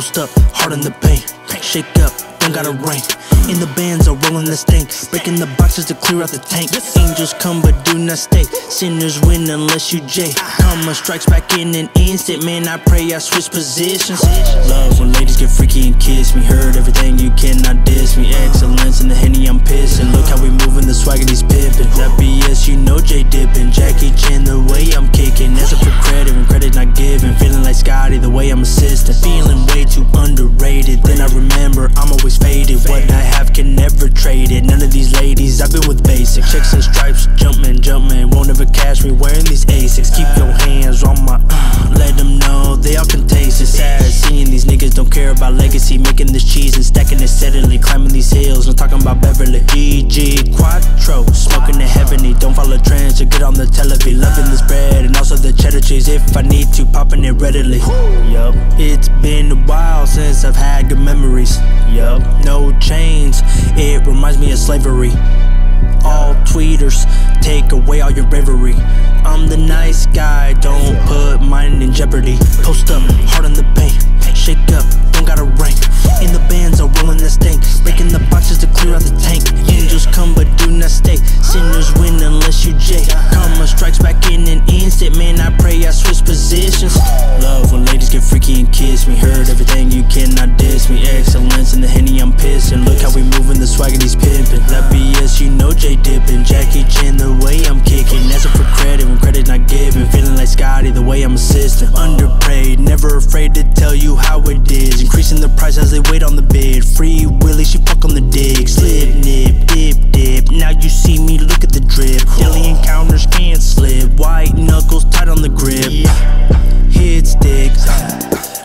Post up, hard in the paint. Shake up, don't gotta rain. In the bands are rolling the stank. Breaking the boxes to clear out the tank. Angels come but do not stay. Sinners win unless you J. Karma strikes back in an instant. Man, I pray I switch positions. Love when ladies get freaky and kiss me. Heard everything you cannot diss me. Excellence in the henny, I'm pissing. Look how we moving, the swag swagger these pimpin'. That BS, you know J dippin'. Jackie Chan, the way I'm kicking. Asking for credit when credit not given. Feeling like Scotty, the way I'm assisting. Feeling way basic. Chicks and stripes, jumpin', jumpin'. Won't ever catch me wearing these Asics. Keep your hands on my. Uh, let them know they all can taste contagious. Sad seeing these niggas don't care about legacy. Making this cheese and stacking it steadily. Climbing these hills, no talking about Beverly. EG Quattro, smoking the heavenly. Don't follow trends or get on the television. Loving this bread and also the cheddar cheese. If I need to, popping it readily. Yup, it's been a while since I've had good memories. Yup, no chains, it reminds me of slavery. All tweeters, take away all your bravery. I'm the nice guy, don't put mine in jeopardy. Post up, hard on the paint. Scotty, the way I'm assisting. Underpaid, never afraid to tell you how it is. Increasing the price as they wait on the bid. Free Willy, she fuck on the dig. Slip, nip, dip, dip. Now you see me, look at the drip. Daily encounters can't slip. White knuckles tight on the grip. Hit sticks.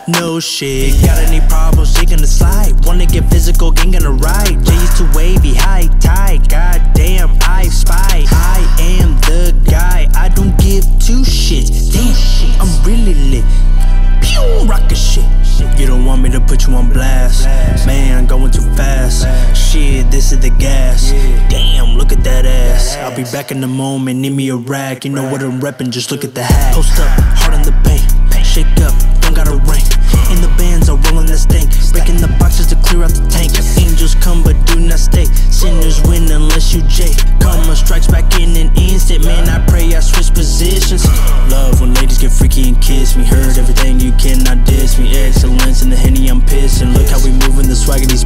No shit, got any problems, they gonna slide. Wanna get physical, gang gonna ride. J's too wavy, high tide. Goddamn, to put you on blast. Man, going too fast. Shit, this is the gas. Damn, look at that ass. I'll be back in the moment, need me a rack. You know what I'm reppin', just look at the hat. Post up, hard on the paint. Shake up, don't gotta rank. In the bands are rolling the stank. Breaking the boxes to swagger these